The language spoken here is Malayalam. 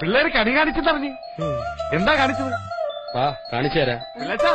പിള്ളേര് കണി കാണിച്ചെന്നറിഞ്ഞ്. എന്താ കാണിച്ചത്? വാ കാണിച്ചു തരാം. പിള്ളേച്ചാ